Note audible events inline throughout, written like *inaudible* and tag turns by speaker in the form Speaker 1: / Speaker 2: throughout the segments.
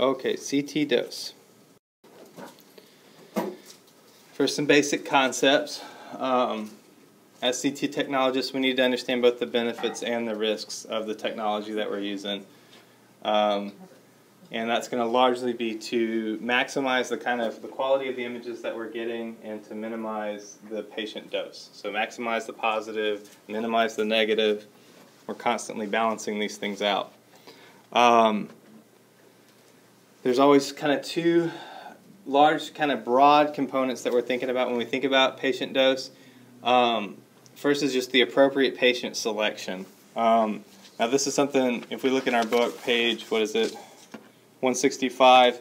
Speaker 1: Okay, CT dose. For some basic concepts, um, as CT technologists, we need to understand both the benefits and the risks of the technology that we're using. Um, and that's going to largely be to maximize the kind of the quality of the images that we're getting and to minimize the patient dose. So maximize the positive, minimize the negative. We're constantly balancing these things out. Um, there's always kind of two large, kind of broad components that we're thinking about when we think about patient dose. Um, first is just the appropriate patient selection. Um, now, this is something, if we look in our book, page, what is it, 165,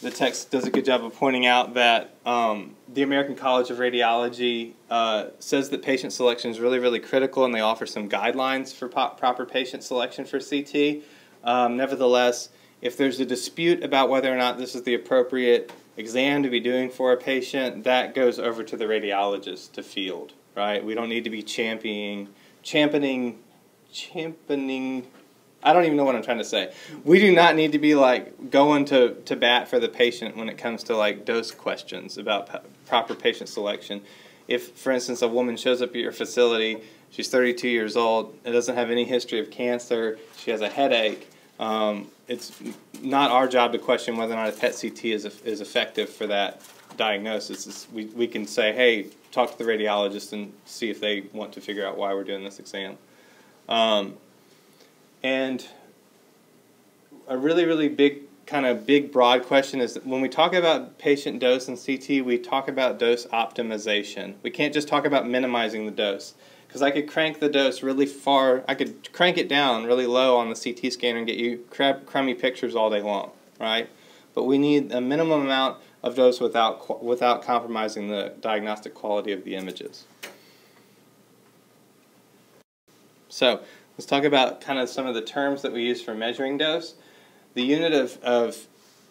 Speaker 1: the text does a good job of pointing out that um, the American College of Radiology uh, says that patient selection is really, really critical, and they offer some guidelines for proper patient selection for CT. Um, nevertheless, if there's a dispute about whether or not this is the appropriate exam to be doing for a patient, that goes over to the radiologist to field, right? We don't need to be championing, championing, championing. I don't even know what I'm trying to say. We do not need to be like going to, to bat for the patient when it comes to like dose questions about proper patient selection. If, for instance, a woman shows up at your facility, she's 32 years old, it doesn't have any history of cancer, she has a headache, um, it's not our job to question whether or not a PET CT is, is effective for that diagnosis. It's, we, we can say, hey, talk to the radiologist and see if they want to figure out why we're doing this exam. Um, and a really, really big, kind of big, broad question is when we talk about patient dose and CT, we talk about dose optimization. We can't just talk about minimizing the dose because I could crank the dose really far. I could crank it down really low on the CT scanner and get you crummy pictures all day long, right? But we need a minimum amount of dose without without compromising the diagnostic quality of the images. So let's talk about kind of some of the terms that we use for measuring dose. The unit of, of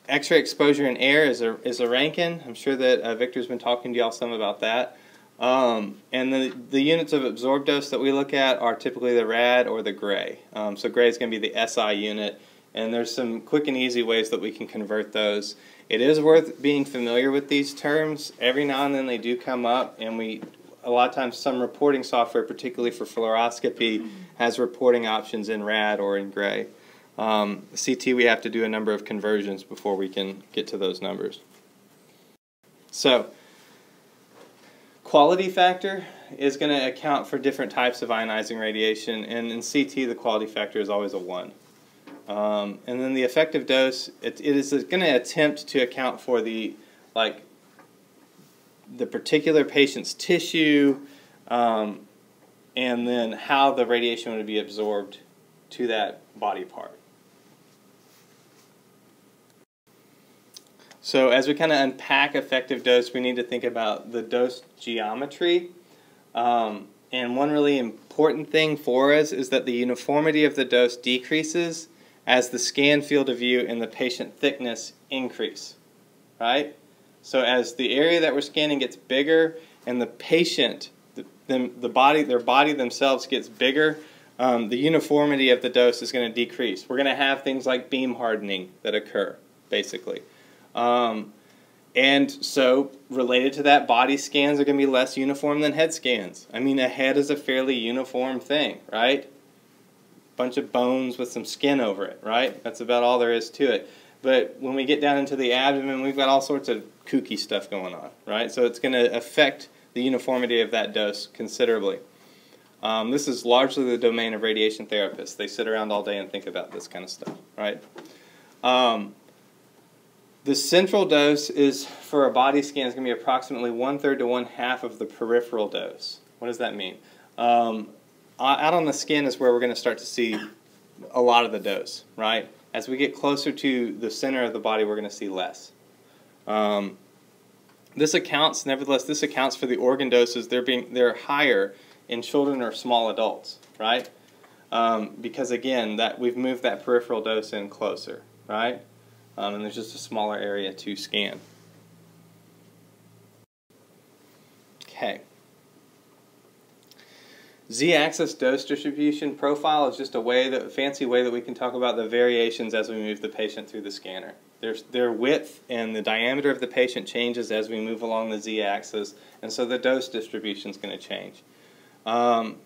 Speaker 1: X-ray exposure in air is a, is a roentgen. I'm sure that uh, Victor's been talking to y'all some about that. Um, and the, the units of absorbed dose that we look at are typically the rad or the gray. Um, so gray is going to be the SI unit, and there's some quick and easy ways that we can convert those. It is worth being familiar with these terms. Every now and then they do come up, and we a lot of times some reporting software, particularly for fluoroscopy, has reporting options in rad or in gray. Um, CT, we have to do a number of conversions before we can get to those numbers. So quality factor is going to account for different types of ionizing radiation, and in CT the quality factor is always a 1. Um, and then the effective dose, it, it is going to attempt to account for the like the particular patient's tissue, um, and then how the radiation would be absorbed to that body part. So as we kind of unpack effective dose, we need to think about the dose geometry. Um, and one really important thing for us is that the uniformity of the dose decreases as the scan field of view and the patient thickness increase, right? So as the area that we're scanning gets bigger and the patient, the, the, the body, their body themselves gets bigger, um, the uniformity of the dose is going to decrease. We're going to have things like beam hardening that occur, basically. Um, and so, related to that, body scans are going to be less uniform than head scans. I mean, a head is a fairly uniform thing, right? Bunch of bones with some skin over it, right? That's about all there is to it. But when we get down into the abdomen, we've got all sorts of kooky stuff going on, right? So it's going to affect the uniformity of that dose considerably. Um, this is largely the domain of radiation therapists. They sit around all day and think about this kind of stuff, right? Um, the central dose is for a body scan is going to be approximately one third to one half of the peripheral dose. What does that mean? Um, out on the skin is where we're going to start to see a lot of the dose, right? As we get closer to the center of the body, we're going to see less. Um, this accounts, nevertheless, this accounts for the organ doses. They're being they're higher in children or small adults, right? Um, because again, that we've moved that peripheral dose in closer, right? Um, and there's just a smaller area to scan. Okay. Z-axis dose distribution profile is just a way that fancy way that we can talk about the variations as we move the patient through the scanner. There's, their width and the diameter of the patient changes as we move along the z-axis, and so the dose distribution is going to change. Um,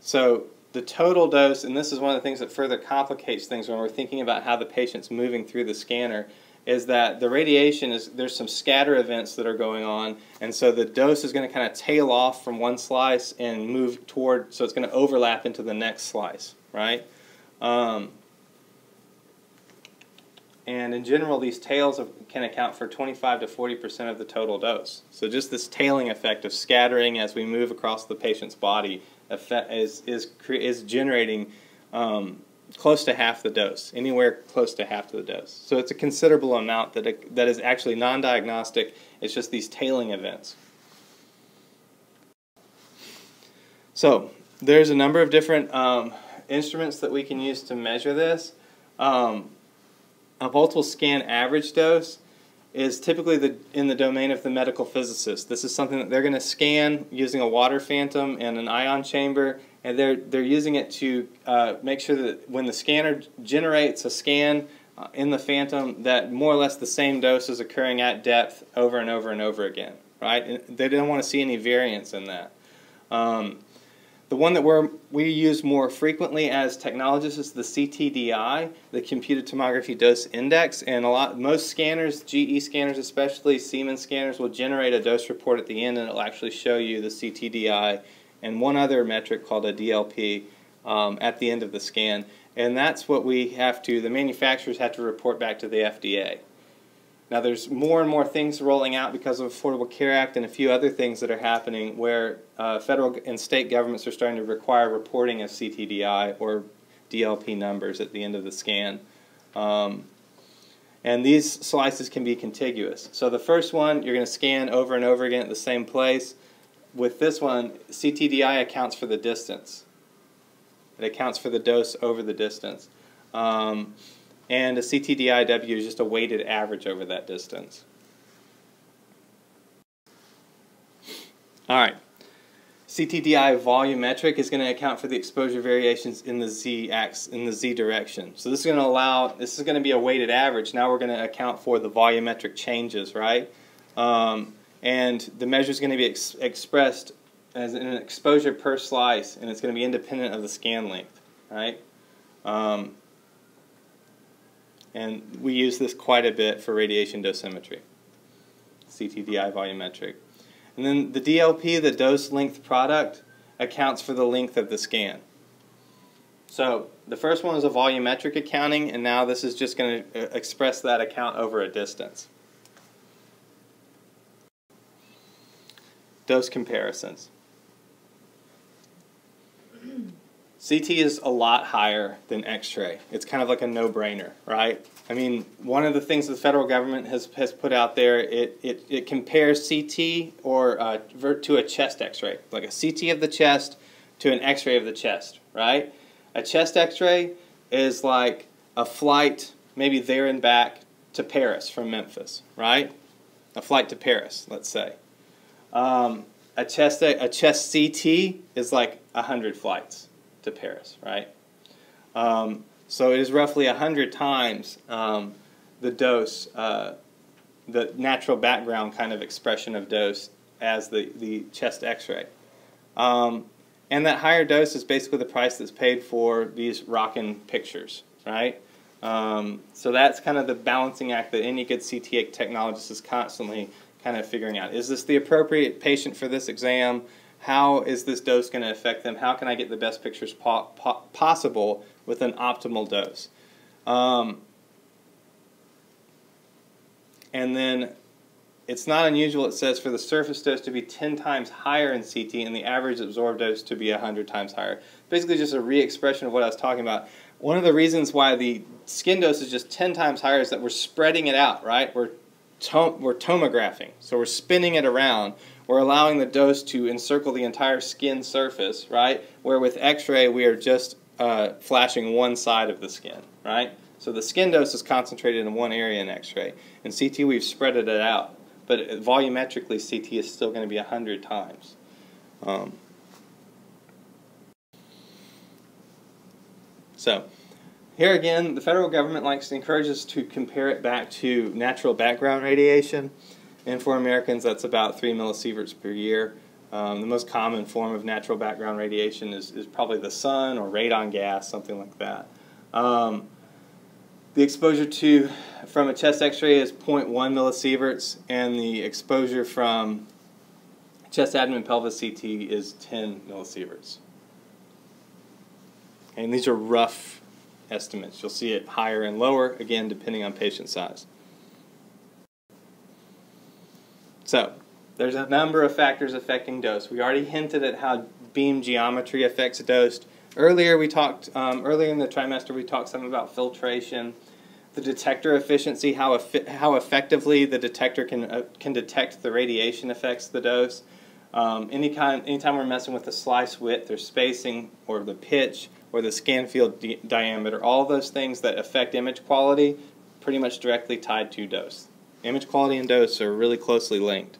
Speaker 1: so the total dose, and this is one of the things that further complicates things when we're thinking about how the patient's moving through the scanner, is that the radiation is there's some scatter events that are going on, and so the dose is going to kind of tail off from one slice and move toward, so it's going to overlap into the next slice, right? Um, and in general, these tails can account for 25 to 40 percent of the total dose. So just this tailing effect of scattering as we move across the patient's body is is is generating um, close to half the dose, anywhere close to half the dose. So it's a considerable amount that it, that is actually non-diagnostic. It's just these tailing events. So there's a number of different um, instruments that we can use to measure this. Um, a multiple scan average dose is typically the, in the domain of the medical physicist. This is something that they're going to scan using a water phantom and an ion chamber, and they're, they're using it to uh, make sure that when the scanner generates a scan uh, in the phantom, that more or less the same dose is occurring at depth over and over and over again, right? And they don't want to see any variance in that. Um, the one that we're, we use more frequently as technologists is the CTDI, the Computed Tomography Dose Index, and a lot most scanners, GE scanners especially, Siemens scanners will generate a dose report at the end, and it'll actually show you the CTDI and one other metric called a DLP um, at the end of the scan, and that's what we have to. The manufacturers have to report back to the FDA. Now there's more and more things rolling out because of Affordable Care Act and a few other things that are happening where uh, federal and state governments are starting to require reporting of CTDI or DLP numbers at the end of the scan. Um, and these slices can be contiguous. So the first one, you're going to scan over and over again at the same place. With this one, CTDI accounts for the distance. It accounts for the dose over the distance. Um, and a CTDIW is just a weighted average over that distance. All right. CTDI volumetric is going to account for the exposure variations in the z axis in the z direction. So this is going to allow this is going to be a weighted average. Now we're going to account for the volumetric changes, right? Um, and the measure is going to be ex expressed as an exposure per slice, and it's going to be independent of the scan length, right? Um, and we use this quite a bit for radiation dosimetry, CTDI volumetric. And then the DLP, the dose length product, accounts for the length of the scan. So the first one is a volumetric accounting, and now this is just going to uh, express that account over a distance. Dose comparisons. CT is a lot higher than X-ray. It's kind of like a no-brainer, right? I mean, one of the things the federal government has, has put out there, it, it, it compares CT or uh, to a chest X-ray, like a CT of the chest to an X-ray of the chest, right? A chest X-ray is like a flight maybe there and back to Paris from Memphis, right? A flight to Paris, let's say. Um, a chest a chest CT is like hundred flights to Paris, right? Um, so it is roughly 100 times um, the dose, uh, the natural background kind of expression of dose as the, the chest x-ray. Um, and that higher dose is basically the price that's paid for these rockin' pictures, right? Um, so that's kind of the balancing act that any good CTA technologist is constantly kind of figuring out. Is this the appropriate patient for this exam? How is this dose going to affect them? How can I get the best pictures po po possible with an optimal dose? Um, and then it's not unusual, it says, for the surface dose to be 10 times higher in CT and the average absorbed dose to be 100 times higher. Basically just a re-expression of what I was talking about. One of the reasons why the skin dose is just 10 times higher is that we're spreading it out, right? We're, to we're tomographing, so we're spinning it around we're allowing the dose to encircle the entire skin surface, right? Where with X-ray, we are just uh, flashing one side of the skin, right? So the skin dose is concentrated in one area in X-ray. In CT, we've spread it out. but volumetrically, CT is still going to be 100 times. Um, so, here again, the federal government likes to encourage us to compare it back to natural background radiation. And for Americans, that's about 3 millisieverts per year. Um, the most common form of natural background radiation is, is probably the sun or radon gas, something like that. Um, the exposure to from a chest X-ray is 0.1 millisieverts, and the exposure from chest abdomen pelvis CT is 10 millisieverts. And these are rough estimates. You'll see it higher and lower, again, depending on patient size. So, there's a number of factors affecting dose. We already hinted at how beam geometry affects dose. Earlier, we talked, um, earlier in the trimester, we talked some about filtration, the detector efficiency, how, how effectively the detector can, uh, can detect the radiation affects the dose. Um, any kind, anytime we're messing with the slice width or spacing or the pitch or the scan field di diameter, all those things that affect image quality pretty much directly tied to dose. Image quality and dose are really closely linked.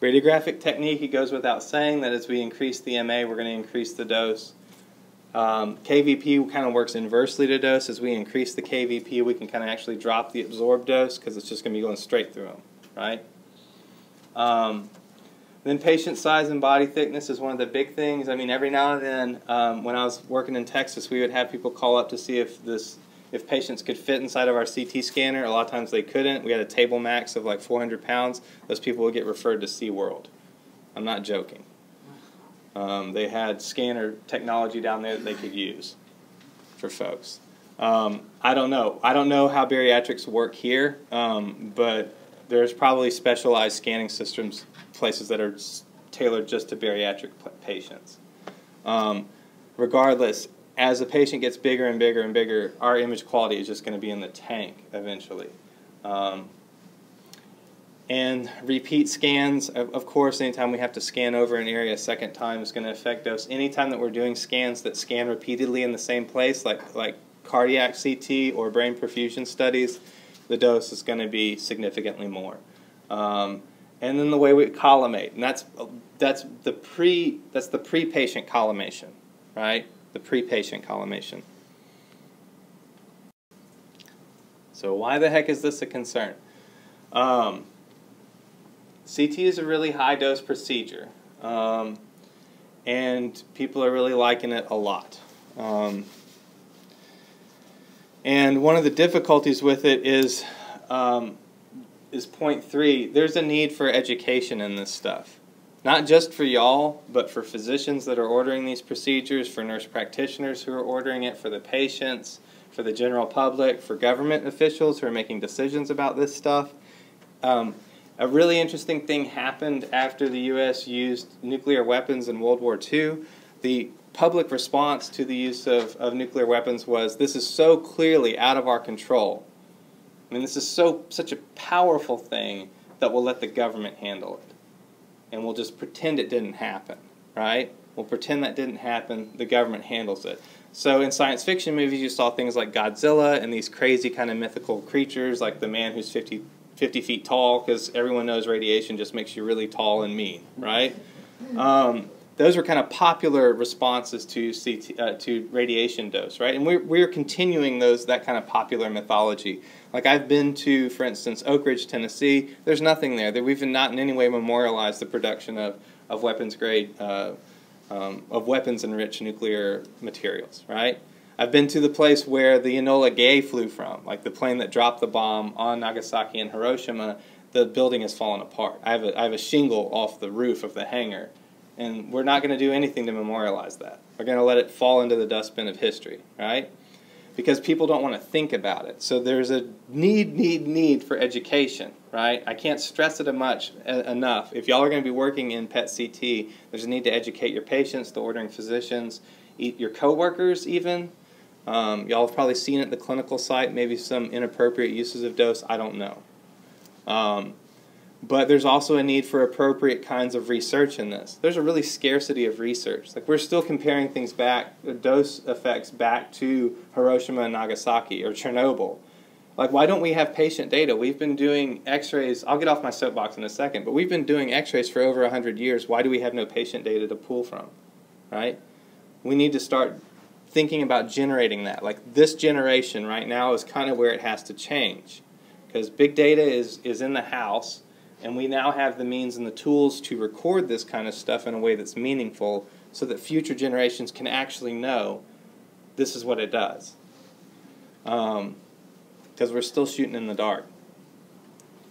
Speaker 1: Radiographic technique, it goes without saying that as we increase the MA, we're going to increase the dose. Um, KVP kind of works inversely to dose. As we increase the KVP, we can kind of actually drop the absorbed dose because it's just going to be going straight through them, right? Um, then patient size and body thickness is one of the big things. I mean, every now and then, um, when I was working in Texas, we would have people call up to see if this, if patients could fit inside of our CT scanner. A lot of times they couldn't. We had a table max of like 400 pounds. Those people would get referred to SeaWorld. I'm not joking. Um, they had scanner technology down there that they could use for folks. Um, I don't know. I don't know how bariatrics work here, um, but there's probably specialized scanning systems, places that are tailored just to bariatric patients. Um, regardless, as the patient gets bigger and bigger and bigger, our image quality is just going to be in the tank eventually. Um, and repeat scans, of, course, anytime we have to scan over an area a second time is going to affect us. Anytime that we're doing scans that scan repeatedly in the same place, like, like cardiac CT or brain perfusion studies, the dose is going to be significantly more. Um, and then the way we collimate, and that's that's the pre that's the pre-patient collimation, right? The pre-patient collimation. So why the heck is this a concern? Um, CT is a really high dose procedure, um, and people are really liking it a lot. Um, and one of the difficulties with it is, um, is point three. There's a need for education in this stuff. Not just for y'all, but for physicians that are ordering these procedures, for nurse practitioners who are ordering it, for the patients, for the general public, for government officials who are making decisions about this stuff. Um, a really interesting thing happened after the U.S. used nuclear weapons in World War II. The public response to the use of, of nuclear weapons was this is so clearly out of our control. I mean, this is so such a powerful thing that we'll let the government handle it. And we'll just pretend it didn't happen, right? We'll pretend that didn't happen, the government handles it. So in science fiction movies, you saw things like Godzilla and these crazy kind of mythical creatures like the man who's 50, 50 feet tall, because everyone knows radiation just makes you really tall and mean, right? Um, those were kind of popular responses to CT, uh, to radiation dose, right? And we're, we're continuing those that kind of popular mythology. Like I've been to, for instance, Oak Ridge, Tennessee. There's nothing there. That we've not in any way memorialized the production of, of weapons grade, uh, um, of weapons enriched nuclear materials, right? I've been to the place where the Enola Gay flew from, like the plane that dropped the bomb on Nagasaki and Hiroshima. The building has fallen apart. I have a, I have a shingle off the roof of the hangar and we're not going to do anything to memorialize that. We're going to let it fall into the dustbin of history, right? Because people don't want to think about it. So there's a need, need, need for education, right? I can't stress it much enough. If y'all are going to be working in PET CT, there's a need to educate your patients, the ordering physicians, your coworkers even. Um, y'all have probably seen it at the clinical site, maybe some inappropriate uses of dose. I don't know. Um, but there's also a need for appropriate kinds of research in this. There's a really scarcity of research. Like we're still comparing things back, dose effects back to Hiroshima and Nagasaki or Chernobyl. Like, why don't we have patient data? We've been doing x rays. I'll get off my soapbox in a second, but we've been doing x rays for over 100 years. Why do we have no patient data to pull from? Right? We need to start thinking about generating that. Like, this generation right now is kind of where it has to change. Because big data is, is in the house, and we now have the means and the tools to record this kind of stuff in a way that's meaningful so that future generations can actually know this is what it does. Because um, we're still shooting in the dark.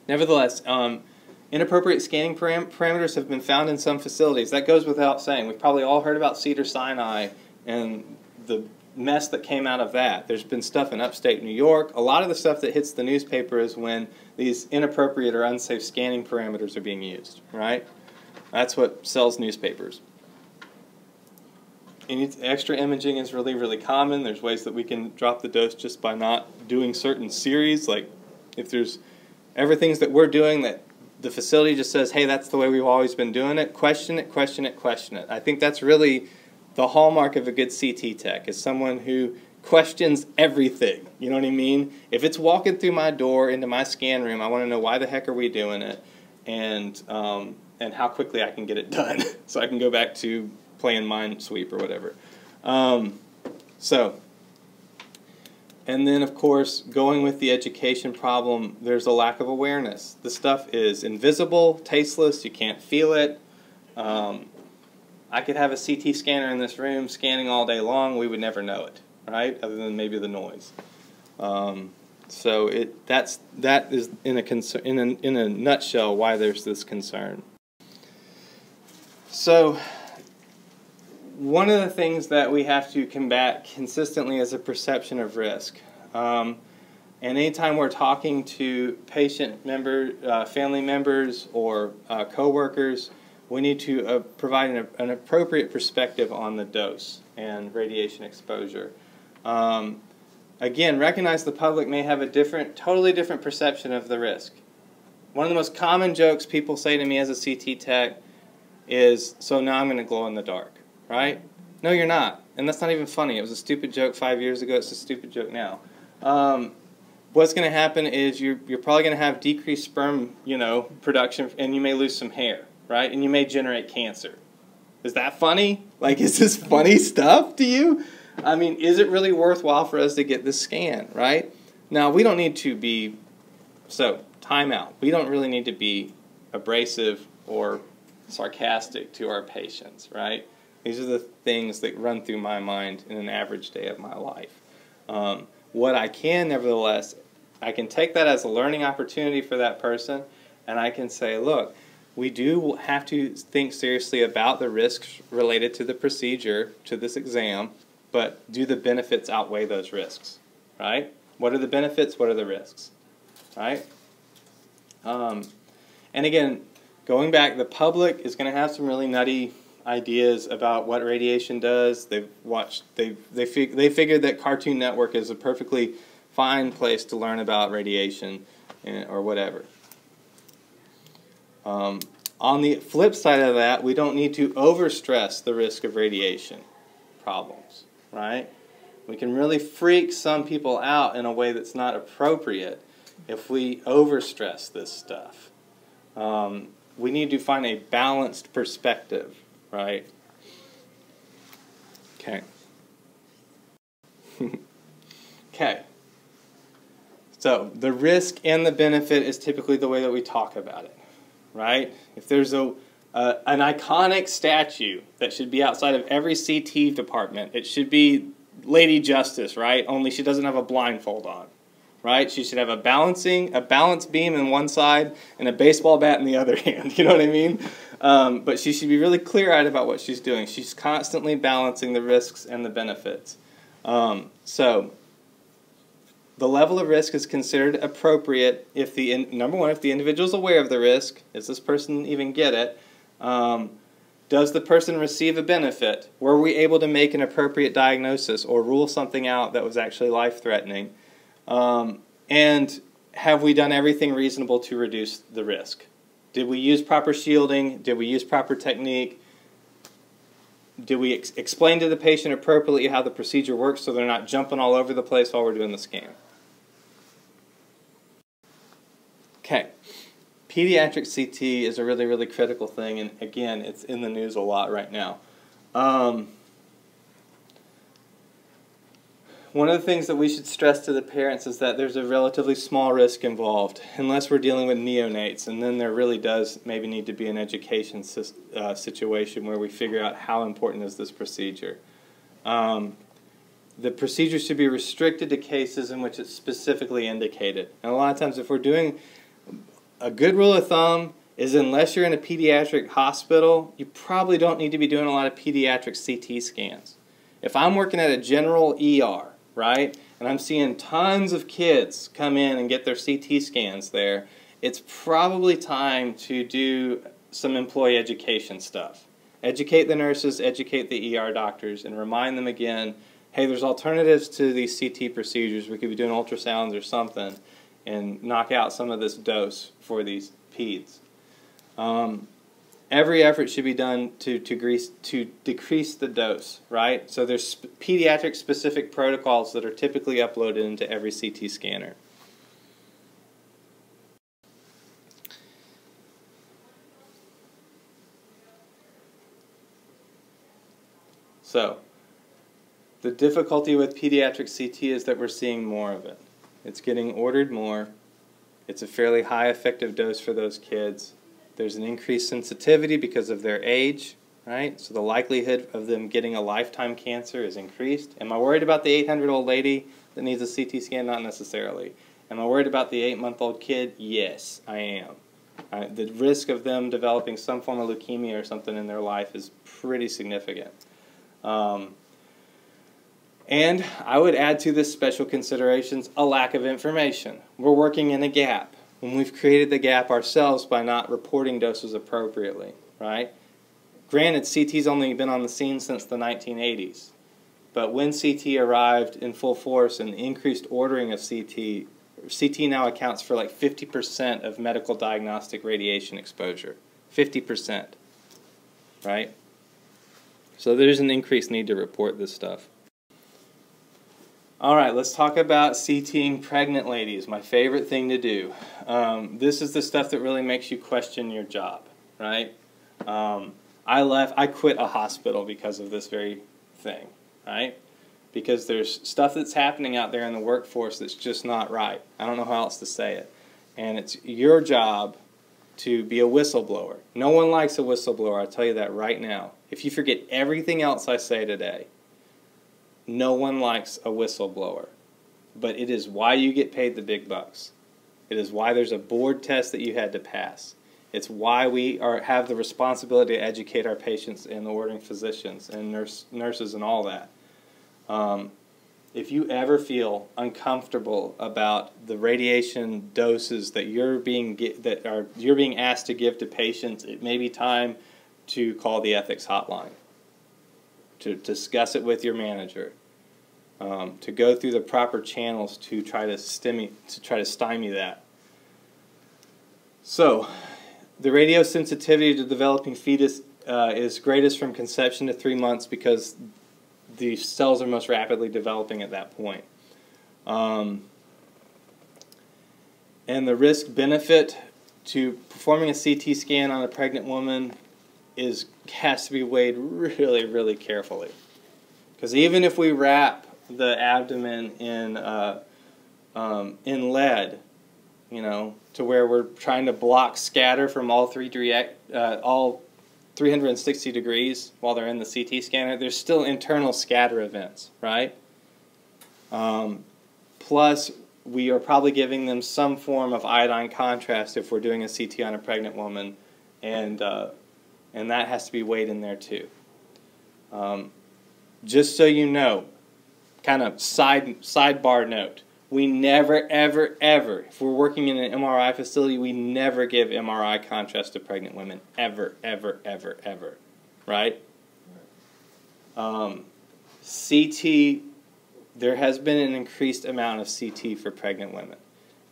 Speaker 1: Nevertheless, um, inappropriate scanning param parameters have been found in some facilities. That goes without saying. We've probably all heard about Cedars-Sinai and the mess that came out of that. There's been stuff in upstate New York. A lot of the stuff that hits the newspaper is when these inappropriate or unsafe scanning parameters are being used, right? That's what sells newspapers. Any extra imaging is really, really common. There's ways that we can drop the dose just by not doing certain series. Like if there's everything's that we're doing that the facility just says, hey, that's the way we've always been doing it, question it, question it, question it. I think that's really the hallmark of a good CT tech is someone who questions everything. You know what I mean? If it's walking through my door into my scan room, I want to know why the heck are we doing it, and um, and how quickly I can get it *laughs* done, so I can go back to playing Minesweep or whatever. Um, so, and then of course, going with the education problem, there's a lack of awareness. The stuff is invisible, tasteless, you can't feel it. Um, I could have a CT scanner in this room scanning all day long, we would never know it, right? Other than maybe the noise. Um, so it that's that is in a concern in a, in a nutshell why there's this concern. So one of the things that we have to combat consistently is a perception of risk. Um, and anytime we're talking to patient member, uh, family members, or uh, coworkers, we need to uh, provide an, an, appropriate perspective on the dose and radiation exposure. Um, again, recognize the public may have a different, totally different perception of the risk. One of the most common jokes people say to me as a CT tech is, "So now I'm going to glow in the dark." right? No, you're not. And that's not even funny. It was a stupid joke five years ago. It's a stupid joke now. Um, what's going to happen is you're, you're probably going to have decreased sperm, you know, production, and you may lose some hair, right? And you may generate cancer. Is that funny? Like, is this funny stuff to you? I mean, is it really worthwhile for us to get this scan, right? Now, we don't need to be, so, timeout. We don't really need to be abrasive or sarcastic to our patients, right? These are the things that run through my mind in an average day of my life. Um, what I can, nevertheless, I can take that as a learning opportunity for that person, and I can say, look, we do have to think seriously about the risks related to the procedure, to this exam, but do the benefits outweigh those risks, right? What are the benefits? What are the risks, right? Um, and again, going back, the public is going to have some really nutty ideas about what radiation does. They've watched. They they fig, they figured that Cartoon Network is a perfectly fine place to learn about radiation, and, or whatever. Um, on the flip side of that, we don't need to overstress the risk of radiation problems, right? We can really freak some people out in a way that's not appropriate if we overstress this stuff. Um, we need to find a balanced perspective right? Okay. *laughs* okay. So the risk and the benefit is typically the way that we talk about it, right? If there's a uh, an iconic statue that should be outside of every CT department, it should be Lady Justice, right? Only she doesn't have a blindfold on, right? She should have a balancing, a balance beam in one side and a baseball bat in the other *laughs* hand. You know what I mean? Um, but she should be really clear eyed about what she's doing. She's constantly balancing the risks and the benefits. Um, so, the level of risk is considered appropriate if the in, number one, if the individual is aware of the risk. Does this person even get it? Um, does the person receive a benefit? Were we able to make an appropriate diagnosis or rule something out that was actually life threatening? Um, and have we done everything reasonable to reduce the risk? Did we use proper shielding? Did we use proper technique? Did we ex explain to the patient appropriately how the procedure works so they're not jumping all over the place while we're doing the scan? Okay. Pediatric CT is a really, really critical thing, and again, it's in the news a lot right now. Um, one of the things that we should stress to the parents is that there's a relatively small risk involved, unless we're dealing with neonates, and then there really does maybe need to be an education uh, situation where we figure out how important is this procedure. Um, the procedure should be restricted to cases in which it's specifically indicated. And a lot of times, if we're doing a good rule of thumb, is unless you're in a pediatric hospital, you probably don't need to be doing a lot of pediatric CT scans. If I'm working at a general ER, right? And I'm seeing tons of kids come in and get their CT scans there. It's probably time to do some employee education stuff. Educate the nurses, educate the ER doctors, and remind them again hey, there's alternatives to these CT procedures. We could be doing ultrasounds or something and knock out some of this dose for these peds. Um, every effort should be done to, to, grease, to decrease the dose, right? So there's sp pediatric specific protocols that are typically uploaded into every CT scanner. So, the difficulty with pediatric CT is that we're seeing more of it. It's getting ordered more. It's a fairly high effective dose for those kids. There's an increased sensitivity because of their age, right? So the likelihood of them getting a lifetime cancer is increased. Am I worried about the 800 old lady that needs a CT scan? Not necessarily. Am I worried about the eight month old kid? Yes, I am. Uh, the risk of them developing some form of leukemia or something in their life is pretty significant. Um, and I would add to this special considerations a lack of information. We're working in a gap when we've created the gap ourselves by not reporting doses appropriately, right? Granted, CT's only been on the scene since the 1980s, but when CT arrived in full force and increased ordering of CT, CT now accounts for like 50% of medical diagnostic radiation exposure. 50%, right? So there's an increased need to report this stuff. All right, let's talk about CTing pregnant ladies, my favorite thing to do. Um, this is the stuff that really makes you question your job, right? Um, I left, I quit a hospital because of this very thing, right? Because there's stuff that's happening out there in the workforce that's just not right. I don't know how else to say it. And it's your job to be a whistleblower. No one likes a whistleblower, I'll tell you that right now. If you forget everything else I say today, no one likes a whistleblower, but it is why you get paid the big bucks. It is why there's a board test that you had to pass. It's why we are, have the responsibility to educate our patients and the ordering physicians and nurse, nurses and all that. Um, if you ever feel uncomfortable about the radiation doses that you're being that are you're being asked to give to patients, it may be time to call the ethics hotline to discuss it with your manager, um, to go through the proper channels to try to stymie, to try to stymie that. So, the radio sensitivity to developing fetus uh, is greatest from conception to three months because the cells are most rapidly developing at that point. Um, and the risk benefit to performing a CT scan on a pregnant woman is has to be weighed really, really carefully. Because even if we wrap the abdomen in uh, um, in lead, you know, to where we're trying to block scatter from all three uh, all 360 degrees while they're in the CT scanner, there's still internal scatter events, right? Um, plus, we are probably giving them some form of iodine contrast if we're doing a CT on a pregnant woman, and uh, and that has to be weighed in there too. Um, just so you know, kind of side sidebar note, we never, ever, ever, if we're working in an MRI facility, we never give MRI contrast to pregnant women, ever, ever, ever, ever, right? Um, CT, there has been an increased amount of CT for pregnant women.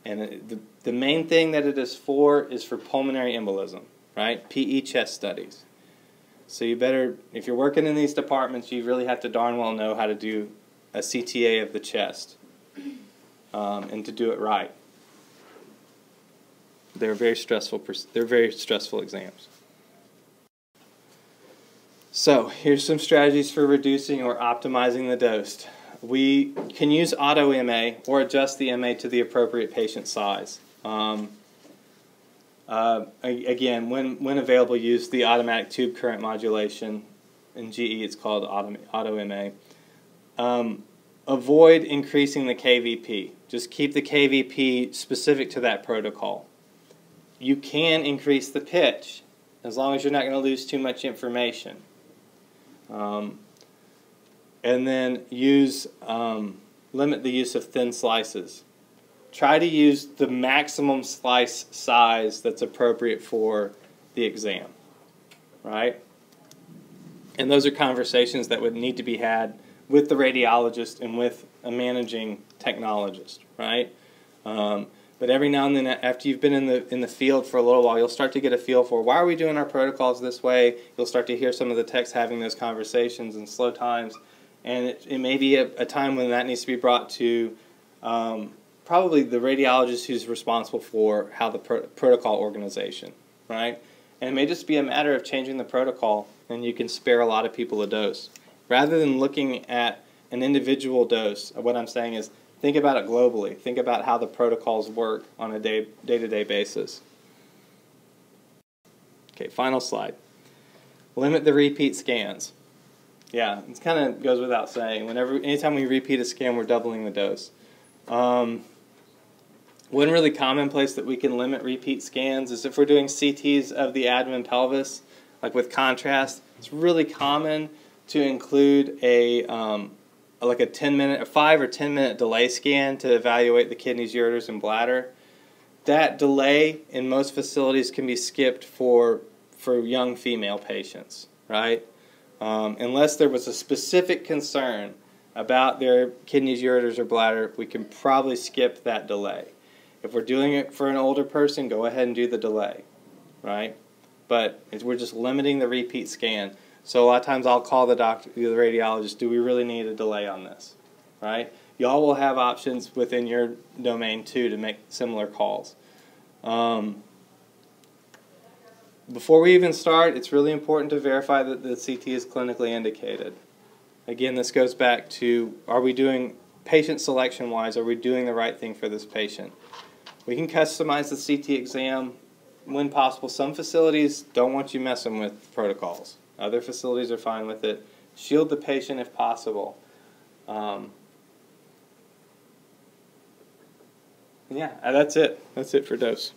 Speaker 1: And the, the main thing that it is for is for pulmonary embolism right? PE chest studies. So you better, if you're working in these departments, you really have to darn well know how to do a CTA of the chest um, and to do it right. They're very stressful. They're very stressful exams. So here's some strategies for reducing or optimizing the dose. We can use auto MA or adjust the MA to the appropriate patient size. Um, uh, again, when, when available, use the automatic tube current modulation. In GE, it's called auto, auto MA. Um, avoid increasing the KVP. Just keep the KVP specific to that protocol. You can increase the pitch as long as you're not going to lose too much information. Um, and then use um, limit the use of thin slices. Try to use the maximum slice size that's appropriate for the exam, right? And those are conversations that would need to be had with the radiologist and with a managing technologist, right? Um, but every now and then, after you've been in the in the field for a little while, you'll start to get a feel for why are we doing our protocols this way. You'll start to hear some of the techs having those conversations in slow times, and it, it may be a, a, time when that needs to be brought to um, probably the radiologist who's responsible for how the pro protocol organization, right? And it may just be a matter of changing the protocol, and you can spare a lot of people a dose rather than looking at an individual dose. What I'm saying is think about it globally. Think about how the protocols work on a day day to day basis. Okay, final slide. Limit the repeat scans. Yeah, it kind of goes without saying. Whenever, anytime we repeat a scan, we're doubling the dose. Um, one really common place that we can limit repeat scans is if we're doing CTs of the abdomen pelvis, like with contrast. It's really common to include a um, like a 10 minute, a 5 or 10 minute delay scan to evaluate the kidneys, ureters, and bladder. That delay in most facilities can be skipped for, for young female patients, right? Um, unless there was a specific concern about their kidneys, ureters, or bladder, we can probably skip that delay. If we're doing it for an older person, go ahead and do the delay, right? But we're just limiting the repeat scan. So a lot of times I'll call the doctor, the radiologist, do we really need a delay on this? Right? Y'all will have options within your domain too to make similar calls. Um, before we even start, it's really important to verify that the CT is clinically indicated. Again, this goes back to are we doing patient selection wise, are we doing the right thing for this patient? We can customize the CT exam when possible. Some facilities don't want you messing with protocols. Other facilities are fine with it. Shield the patient if possible. Um, yeah, that's it. That's it for dose.